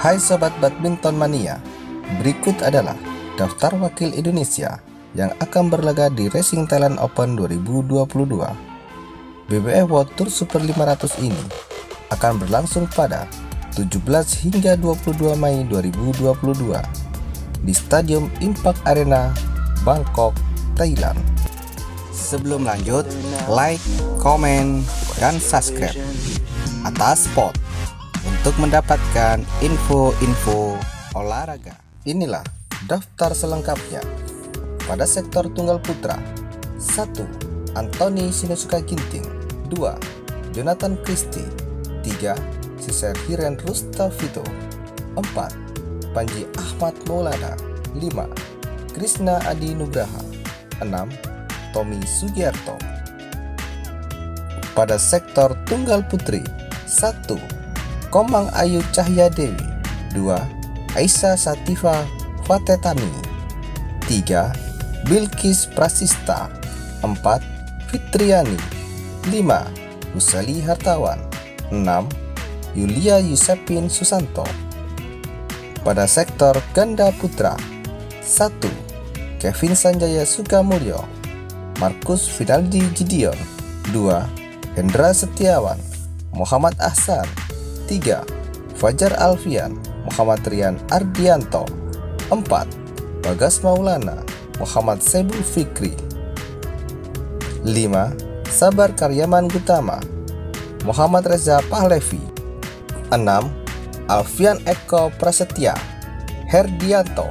Hai Sobat Badminton Mania, berikut adalah daftar wakil Indonesia yang akan berlaga di Racing Thailand Open 2022. BBF World Tour Super 500 ini akan berlangsung pada 17 hingga 22 Mei 2022 di Stadium Impact Arena, Bangkok, Thailand. Sebelum lanjut, like, komen, dan subscribe atas spot untuk mendapatkan info-info olahraga. Inilah daftar selengkapnya. Pada sektor tunggal putra 1. Anthony Sinusuka Ginting 2. Jonathan Christie 3. Cesar Hiren Rustavito 4. Panji Ahmad Maulana 5. Krishna Adi Nugraha 6. Tommy Sugiarto Pada sektor tunggal putri 1. Komang Ayu Cahya Dewi 2. Aisyah Sativa Fatetani 3. Bilkis Prasista 4. Fitriani 5. Usali Hartawan 6. Yulia Yusepin Susanto Pada sektor ganda putra 1. Kevin Sanjaya Sukamulyo Markus Finaldi Gideon 2. Hendra Setiawan Muhammad Ahsan 3. Fajar Alfian Muhammad Rian Ardianto 4. Bagas Maulana Muhammad Sebul Fikri 5. Sabar Karyaman Gutama Muhammad Reza Pahlevi 6. Alfian Eko Prasetya Herdianto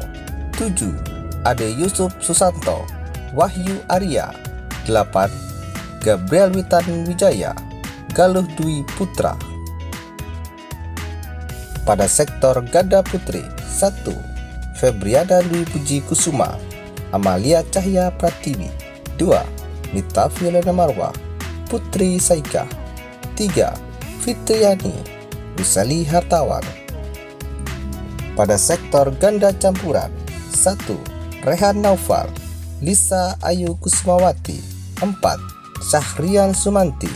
7. Ade Yusuf Susanto Wahyu Arya 8. Gabriel Witan Wijaya Galuh Dwi Putra pada sektor ganda putri 1. Febriana Dwi Puji Kusuma Amalia Cahya Pratiwi 2. Nita Violena Marwa Putri Saika 3. Fitriani Wisali Hartawan Pada sektor ganda campuran 1. Rehan Naufal Lisa Ayu Kusmawati 4. Syahrian Sumanti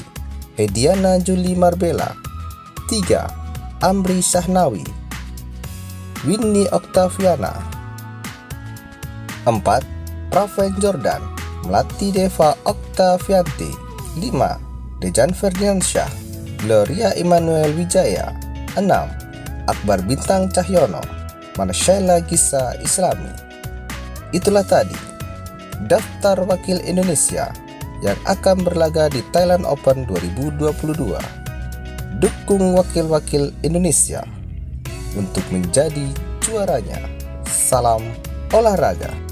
Hediana Juli Marbella 3. Amri Syahnawi Winnie Oktaviana 4. Praven Jordan Melati Deva Oktavianti 5. Dejan Ferdiansyah Gloria Immanuel Wijaya 6. Akbar Bintang Cahyono Marcella Gisa Islami Itulah tadi daftar wakil Indonesia yang akan berlaga di Thailand Open 2022. Dukung wakil-wakil Indonesia untuk menjadi juaranya. Salam olahraga.